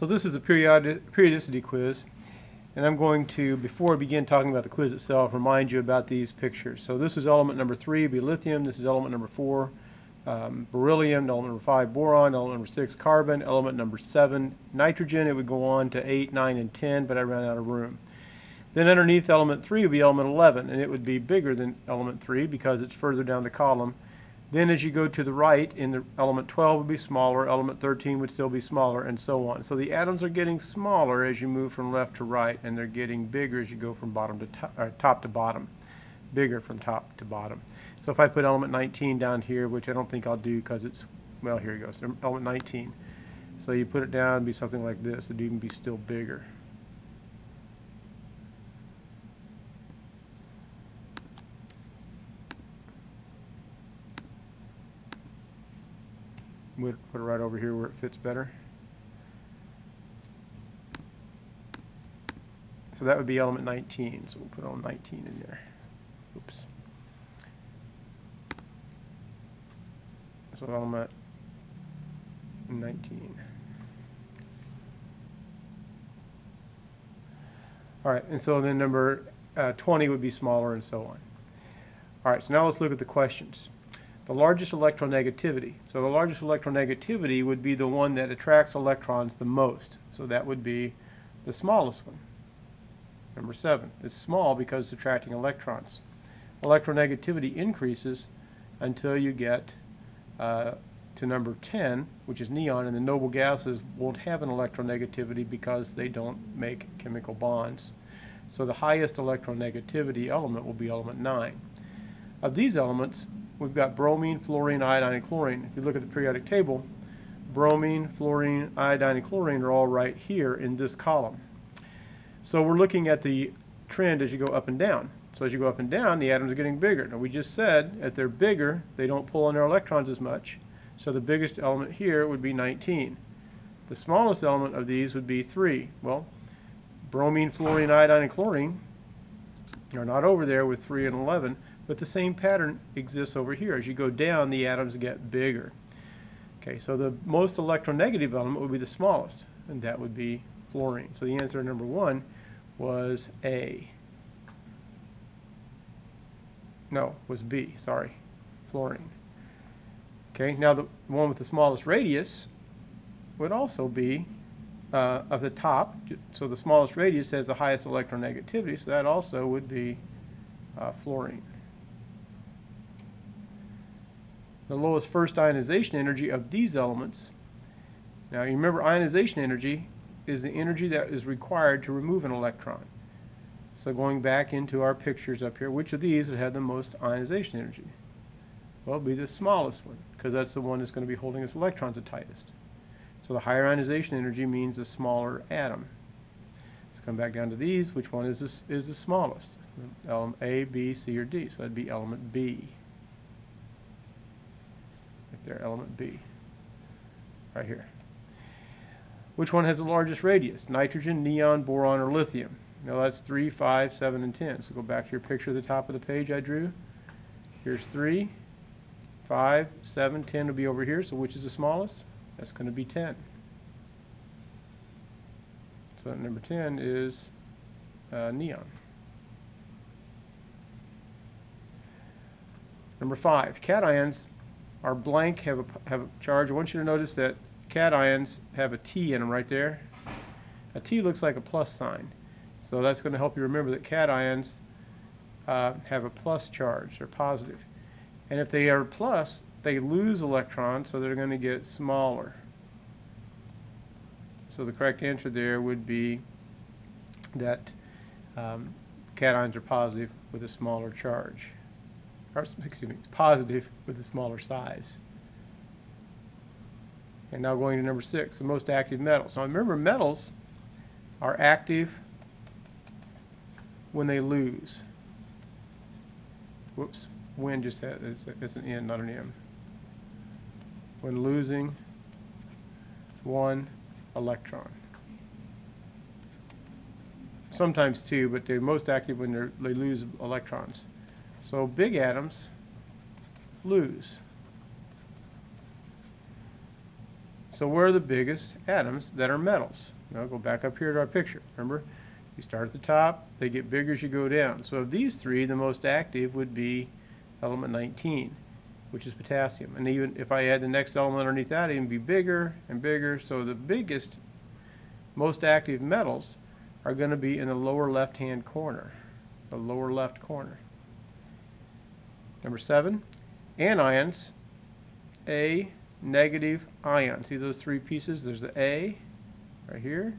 So this is the periodi- periodicity quiz. And I'm going to, before I begin talking about the quiz itself, remind you about these pictures. So this is element number three, be lithium. This is element number four, um, beryllium. Element number five, boron. Element number six, carbon. Element number seven, nitrogen. It would go on to eight, nine, and 10, but I ran out of room. Then underneath element three would be element 11, and it would be bigger than element three because it's further down the column. Then as you go to the right, in the element 12 would be smaller, element 13 would still be smaller, and so on. So the atoms are getting smaller as you move from left to right, and they're getting bigger as you go from bottom to top, top to bottom, bigger from top to bottom. So if I put element 19 down here, which I don't think I'll do because it's, well, here it goes, element 19. So you put it down, be something like this. It'd even be still bigger. We'll put it right over here where it fits better. So that would be element 19. So we'll put element 19 in there. Oops. So element 19. All right, and so then number uh, 20 would be smaller and so on. All right, so now let's look at the questions the largest electronegativity. So the largest electronegativity would be the one that attracts electrons the most. So that would be the smallest one. Number seven. It's small because it's attracting electrons. Electronegativity increases until you get uh, to number 10, which is neon, and the noble gases won't have an electronegativity because they don't make chemical bonds. So the highest electronegativity element will be element 9. Of these elements, we've got bromine, fluorine, iodine, and chlorine. If you look at the periodic table, bromine, fluorine, iodine, and chlorine are all right here in this column. So we're looking at the trend as you go up and down. So as you go up and down, the atoms are getting bigger. Now we just said that they're bigger, they don't pull on their electrons as much. So the biggest element here would be 19. The smallest element of these would be 3. Well, bromine, fluorine, iodine, and chlorine are not over there with 3 and 11. But the same pattern exists over here. As you go down, the atoms get bigger. Okay, so the most electronegative element would be the smallest, and that would be fluorine. So the answer number one was A. No, was B, sorry, fluorine. Okay, now the one with the smallest radius would also be uh, of the top. So the smallest radius has the highest electronegativity, so that also would be uh, fluorine. The lowest first ionization energy of these elements. Now you remember ionization energy is the energy that is required to remove an electron. So going back into our pictures up here, which of these would have the most ionization energy? Well, be the smallest one, because that's the one that's going to be holding its electrons the tightest. So the higher ionization energy means a smaller atom. Let's come back down to these. Which one is, this, is the smallest? Element A, B, C, or D? So that'd be element B there, element B, right here. Which one has the largest radius? Nitrogen, neon, boron, or lithium? Now that's 3, 5, 7, and 10. So go back to your picture at the top of the page I drew. Here's 3, 5, 7, 10 will be over here. So which is the smallest? That's going to be 10. So number 10 is uh, neon. Number 5, cations our blank have a, have a charge. I want you to notice that cations have a T in them right there. A T looks like a plus sign. So that's going to help you remember that cations uh, have a plus charge. They're positive. And if they are plus, they lose electrons, so they're going to get smaller. So the correct answer there would be that um, cations are positive with a smaller charge or excuse me, it's positive with a smaller size. And now going to number six, the most active metals. Now remember, metals are active when they lose. Whoops, when just had, it's, it's an N, not an M. When losing one electron. Sometimes two, but they're most active when they lose electrons. So big atoms lose. so where are the biggest atoms that are metals? Now go back up here to our picture. Remember, you start at the top, they get bigger as you go down. So of these three, the most active would be element 19, which is potassium. And even if I add the next element underneath that, it would be bigger and bigger. So the biggest, most active metals are going to be in the lower left-hand corner, the lower left corner. Number seven, anions, A negative ion. See those three pieces? There's the A right here,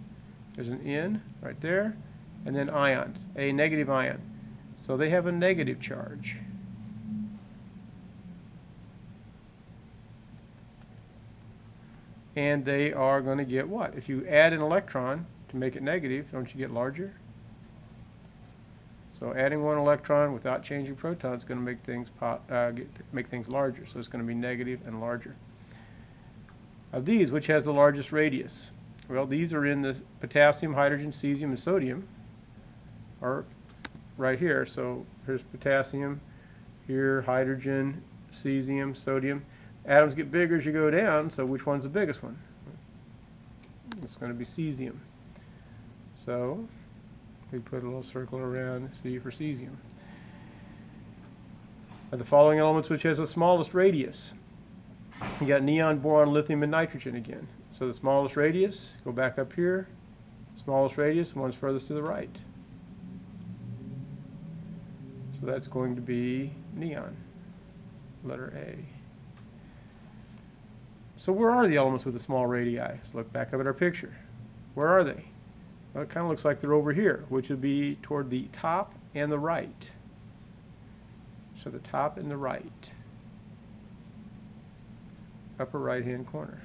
there's an N right there, and then ions, A negative ion. So they have a negative charge. And they are going to get what? If you add an electron to make it negative, don't you get larger? So adding one electron without changing protons is going to make things uh, get, make things larger. So it's going to be negative and larger. Of these, which has the largest radius? Well, these are in the potassium, hydrogen, cesium, and sodium, are right here. So here's potassium, here hydrogen, cesium, sodium. Atoms get bigger as you go down, so which one's the biggest one? It's going to be cesium. So we put a little circle around C for cesium. Of the following elements which has the smallest radius? You got neon, boron, lithium, and nitrogen again. So the smallest radius, go back up here. Smallest radius, one's furthest to the right. So that's going to be neon, letter A. So where are the elements with the small radii? Let's look back up at our picture. Where are they? Well, it kind of looks like they're over here, which would be toward the top and the right. So the top and the right upper right-hand corner.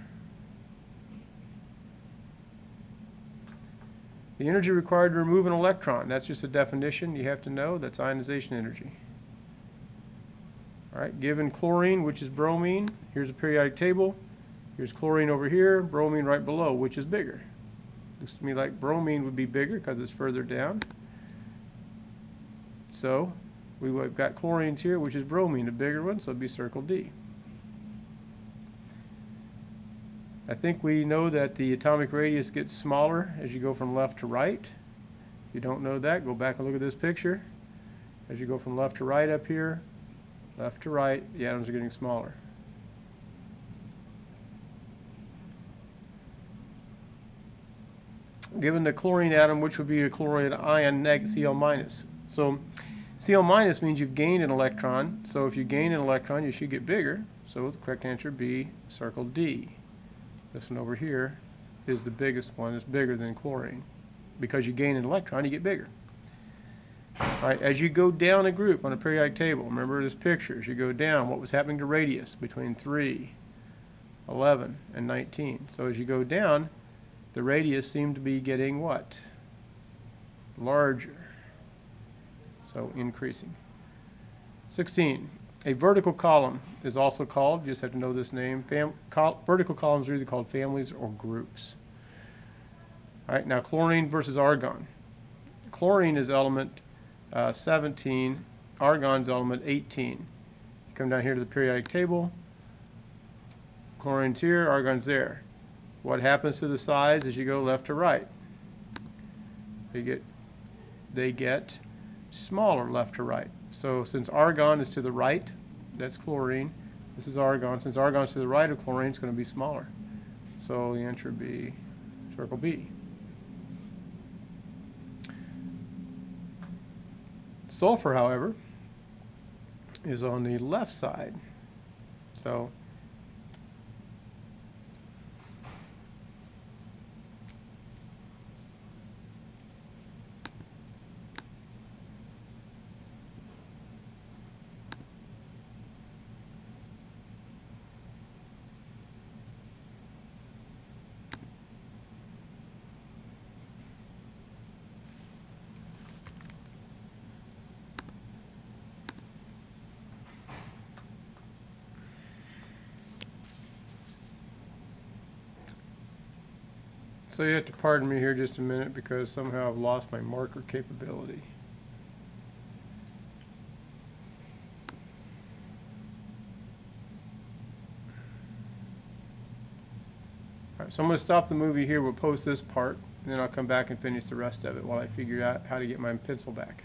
The energy required to remove an electron, that's just a definition you have to know, that's ionization energy. All right, given chlorine, which is bromine, here's a periodic table. Here's chlorine over here, bromine right below, which is bigger. Looks to me like bromine would be bigger because it's further down. So we've got chlorines here, which is bromine, a bigger one, so it'd be circle D. I think we know that the atomic radius gets smaller as you go from left to right. If you don't know that, go back and look at this picture. As you go from left to right up here, left to right, the atoms are getting smaller. Given the chlorine atom, which would be a chloride ion neg Cl minus. So Cl minus means you've gained an electron. So if you gain an electron, you should get bigger. So the correct answer would be circle D. This one over here is the biggest one. It's bigger than chlorine. Because you gain an electron, you get bigger. All right, as you go down a group on a periodic table, remember this picture, as you go down, what was happening to radius between 3, 11, and 19. So as you go down, the radius seemed to be getting what? Larger. So increasing. 16. A vertical column is also called, you just have to know this name, Fam col vertical columns are either called families or groups. All right, now chlorine versus argon. Chlorine is element uh, 17, argon is element 18. You come down here to the periodic table, chlorine's here, argon's there. What happens to the size as you go left to right? They get, they get smaller left to right. So since argon is to the right, that's chlorine. This is argon. Since argon's to the right of chlorine, it's going to be smaller. So the answer would be circle B. Sulfur, however, is on the left side. So So you have to pardon me here just a minute because somehow I've lost my marker capability. All right, so I'm gonna stop the movie here, we'll post this part, and then I'll come back and finish the rest of it while I figure out how to get my pencil back.